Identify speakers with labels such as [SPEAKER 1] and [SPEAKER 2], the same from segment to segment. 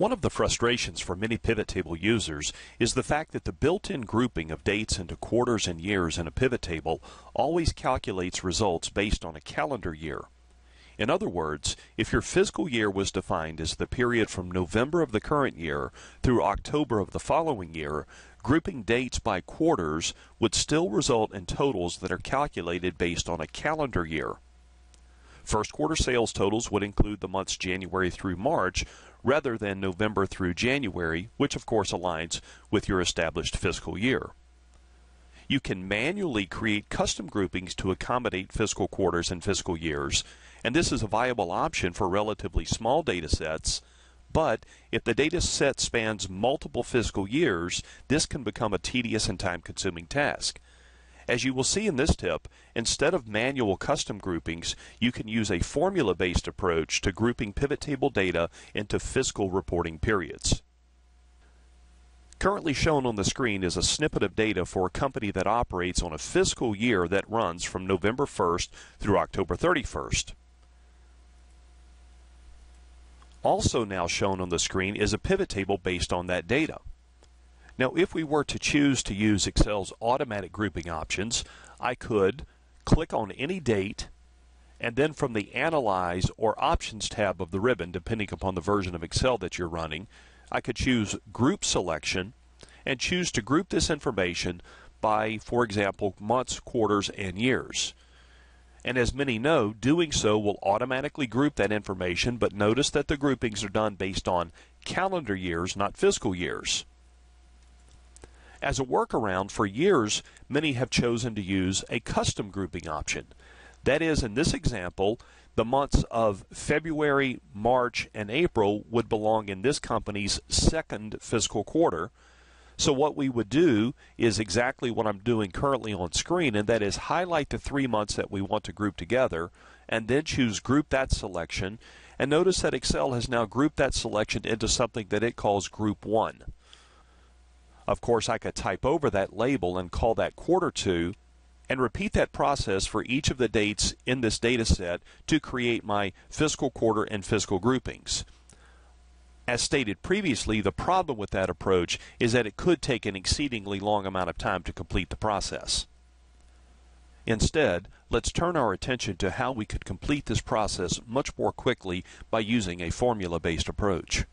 [SPEAKER 1] One of the frustrations for many pivot table users is the fact that the built-in grouping of dates into quarters and years in a pivot table always calculates results based on a calendar year. In other words, if your fiscal year was defined as the period from November of the current year through October of the following year, grouping dates by quarters would still result in totals that are calculated based on a calendar year. First quarter sales totals would include the months January through March rather than November through January, which of course aligns with your established fiscal year. You can manually create custom groupings to accommodate fiscal quarters and fiscal years, and this is a viable option for relatively small data sets. But if the data set spans multiple fiscal years, this can become a tedious and time consuming task. As you will see in this tip, instead of manual custom groupings, you can use a formula-based approach to grouping pivot table data into fiscal reporting periods. Currently shown on the screen is a snippet of data for a company that operates on a fiscal year that runs from November 1st through October 31st. Also now shown on the screen is a pivot table based on that data. Now, if we were to choose to use Excel's automatic grouping options, I could click on any date and then from the Analyze or Options tab of the ribbon, depending upon the version of Excel that you're running, I could choose Group Selection and choose to group this information by, for example, months, quarters, and years. And as many know, doing so will automatically group that information, but notice that the groupings are done based on calendar years, not fiscal years. As a workaround, for years, many have chosen to use a custom grouping option. That is, in this example, the months of February, March, and April would belong in this company's second fiscal quarter. So what we would do is exactly what I'm doing currently on screen, and that is highlight the three months that we want to group together, and then choose Group That Selection. And notice that Excel has now grouped that selection into something that it calls Group 1. Of course, I could type over that label and call that quarter two and repeat that process for each of the dates in this data set to create my fiscal quarter and fiscal groupings. As stated previously, the problem with that approach is that it could take an exceedingly long amount of time to complete the process. Instead, let's turn our attention to how we could complete this process much more quickly by using a formula-based approach.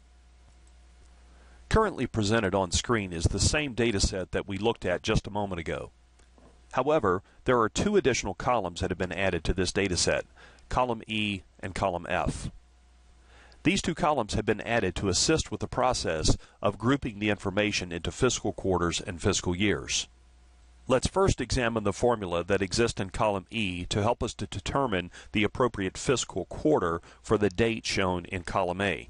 [SPEAKER 1] Currently presented on screen is the same data set that we looked at just a moment ago. However, there are two additional columns that have been added to this data set, column E and column F. These two columns have been added to assist with the process of grouping the information into fiscal quarters and fiscal years. Let's first examine the formula that exists in column E to help us to determine the appropriate fiscal quarter for the date shown in column A.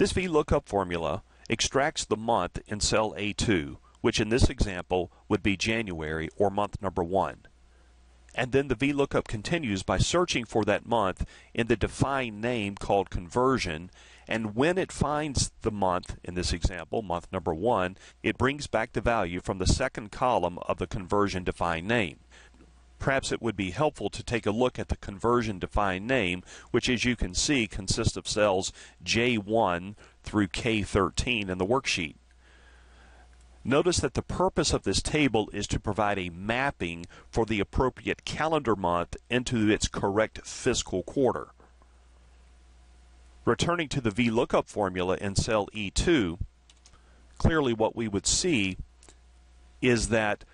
[SPEAKER 1] This VLOOKUP formula extracts the month in cell A2, which in this example would be January or month number 1. And then the VLOOKUP continues by searching for that month in the defined name called conversion. And when it finds the month, in this example, month number 1, it brings back the value from the second column of the conversion defined name perhaps it would be helpful to take a look at the conversion defined name, which as you can see consists of cells J1 through K13 in the worksheet. Notice that the purpose of this table is to provide a mapping for the appropriate calendar month into its correct fiscal quarter. Returning to the VLOOKUP formula in cell E2, clearly what we would see is that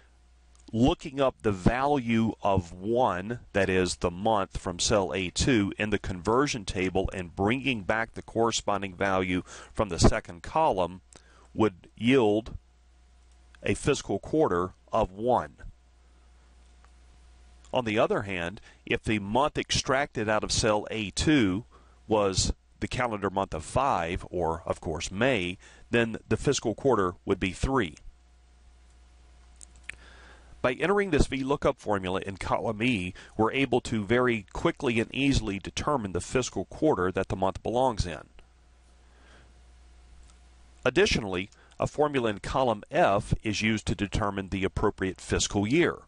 [SPEAKER 1] looking up the value of 1, that is the month from cell A2, in the conversion table and bringing back the corresponding value from the second column would yield a fiscal quarter of 1. On the other hand, if the month extracted out of cell A2 was the calendar month of 5, or of course May, then the fiscal quarter would be 3. By entering this VLOOKUP formula in column E, we're able to very quickly and easily determine the fiscal quarter that the month belongs in. Additionally, a formula in column F is used to determine the appropriate fiscal year.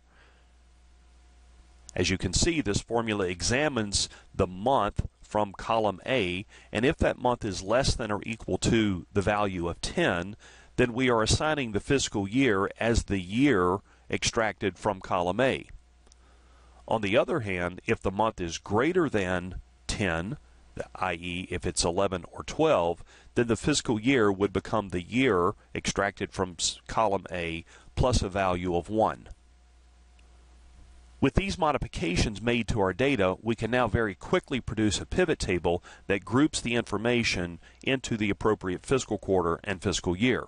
[SPEAKER 1] As you can see, this formula examines the month from column A, and if that month is less than or equal to the value of 10, then we are assigning the fiscal year as the year extracted from column A. On the other hand, if the month is greater than 10, i.e., if it's 11 or 12, then the fiscal year would become the year extracted from column A plus a value of 1. With these modifications made to our data, we can now very quickly produce a pivot table that groups the information into the appropriate fiscal quarter and fiscal year.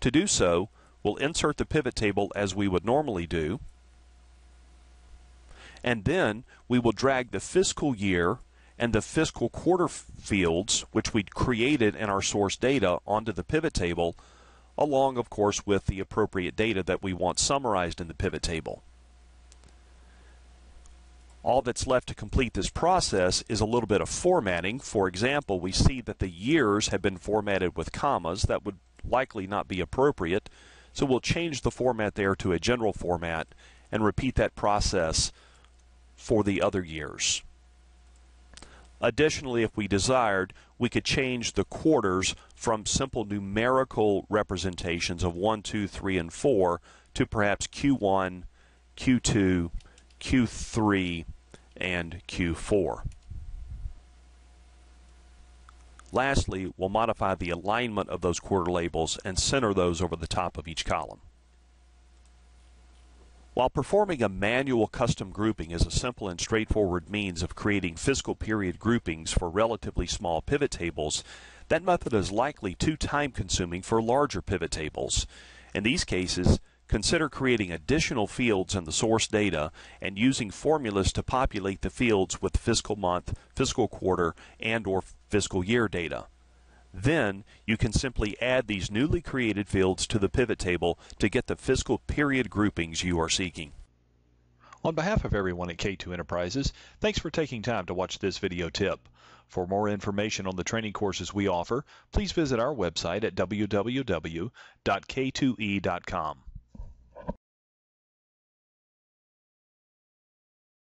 [SPEAKER 1] To do so, we'll insert the pivot table as we would normally do, and then we will drag the fiscal year and the fiscal quarter fields, which we created in our source data, onto the pivot table, along, of course, with the appropriate data that we want summarized in the pivot table. All that's left to complete this process is a little bit of formatting. For example, we see that the years have been formatted with commas. That would likely not be appropriate. So we'll change the format there to a general format and repeat that process for the other years. Additionally, if we desired, we could change the quarters from simple numerical representations of 1, 2, 3, and 4 to perhaps Q1, Q2, Q3, and Q4. Lastly, we'll modify the alignment of those quarter labels and center those over the top of each column. While performing a manual custom grouping is a simple and straightforward means of creating fiscal period groupings for relatively small pivot tables, that method is likely too time consuming for larger pivot tables. In these cases, consider creating additional fields in the source data and using formulas to populate the fields with fiscal month, fiscal quarter, and or fiscal year data. Then you can simply add these newly created fields to the pivot table to get the fiscal period groupings you are seeking.
[SPEAKER 2] On behalf of everyone at K2 Enterprises, thanks for taking time to watch this video tip. For more information on the training courses we offer, please visit our website at www.k2e.com.